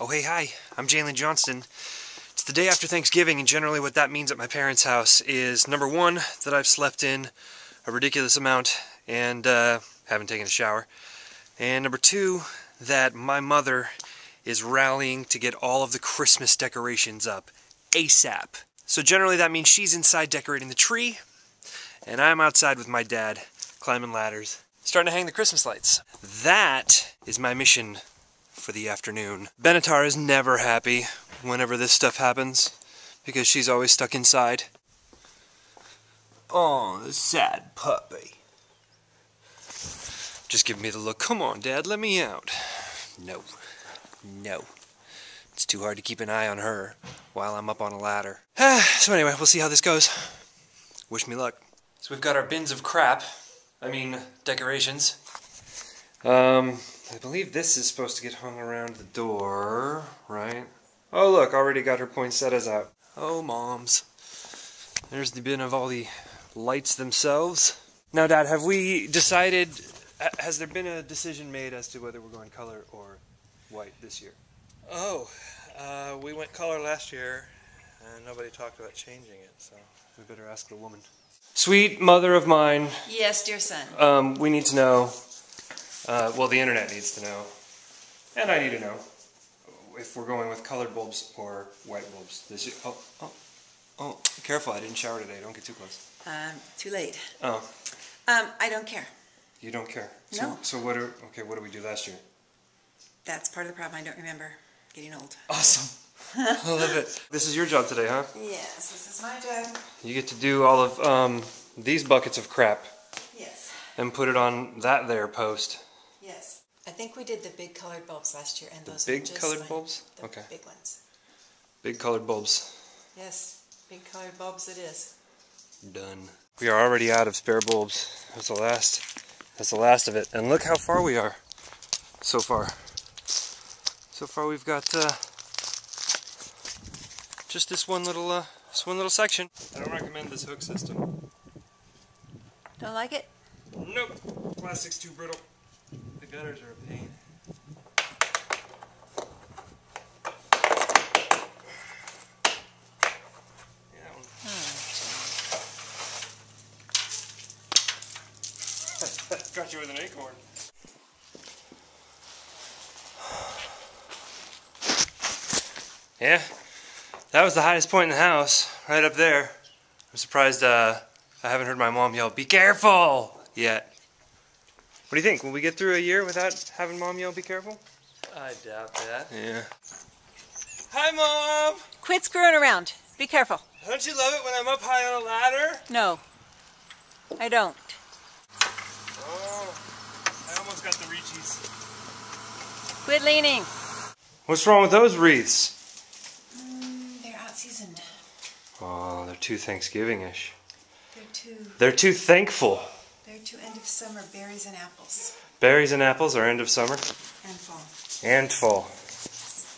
Oh, hey, hi. I'm J. Lynn Johnston. It's the day after Thanksgiving, and generally what that means at my parents' house is number one, that I've slept in a ridiculous amount and uh, haven't taken a shower, and number two, that my mother is rallying to get all of the Christmas decorations up ASAP. So generally that means she's inside decorating the tree, and I'm outside with my dad climbing ladders, starting to hang the Christmas lights. That is my mission for the afternoon. Benatar is never happy whenever this stuff happens because she's always stuck inside. Oh, the sad puppy. Just give me the look. Come on, Dad, let me out. No. No. It's too hard to keep an eye on her while I'm up on a ladder. so anyway, we'll see how this goes. Wish me luck. So we've got our bins of crap. I mean, decorations. Um, I believe this is supposed to get hung around the door, right? Oh look, already got her poinsettias out. Oh moms. There's the bin of all the lights themselves. Now Dad, have we decided, has there been a decision made as to whether we're going color or white this year? Oh, uh, we went color last year and nobody talked about changing it, so. We better ask the woman. Sweet mother of mine. Yes, dear son. Um, we need to know uh, well, the internet needs to know, and I need to know, if we're going with colored bulbs or white bulbs. This year, oh, oh, oh, careful, I didn't shower today. Don't get too close. Um, too late. Oh. Um, I don't care. You don't care? No. So, so what are, okay, what did we do last year? That's part of the problem. I don't remember. Getting old. Awesome. I love it. This is your job today, huh? Yes, this is my job. You get to do all of um, these buckets of crap. Yes. And put it on that there post. Yes. I think we did the big colored bulbs last year, and the those big just colored like bulbs. The okay. Big ones. Big colored bulbs. Yes, big colored bulbs. It is. Done. We are already out of spare bulbs. That's the last. That's the last of it. And look how far we are. So far. So far we've got uh, just this one little uh, this one little section. I don't recommend this hook system. Don't like it? Nope. Plastic's too brittle. Gutters are a pain. Got you with an acorn. Yeah, that was the highest point in the house, right up there. I'm surprised uh, I haven't heard my mom yell, be careful, yet. What do you think? Will we get through a year without having mom yell, be careful? I doubt that. Yeah. Hi, mom! Quit screwing around. Be careful. Don't you love it when I'm up high on a ladder? No, I don't. Oh, I almost got the Reachies. Quit leaning. What's wrong with those wreaths? Mm, they're out seasoned. Oh, they're too Thanksgiving-ish. They're too. They're too thankful. They're too end of summer berries and apples. Berries and apples are end of summer. And fall. And fall.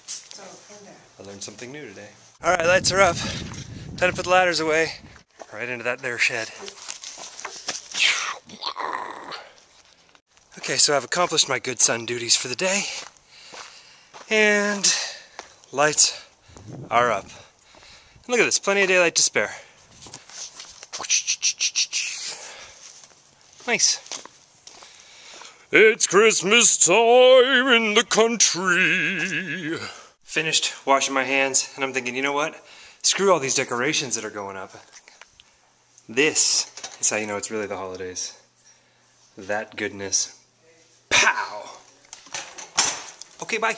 So in there. I learned something new today. All right, lights are up. Time to put the ladders away. Right into that there shed. Okay, so I've accomplished my good son duties for the day. And lights are up. And look at this, plenty of daylight to spare. Nice. It's Christmas time in the country. Finished washing my hands, and I'm thinking, you know what? Screw all these decorations that are going up. This is how you know it's really the holidays. That goodness. Pow! Okay, bye.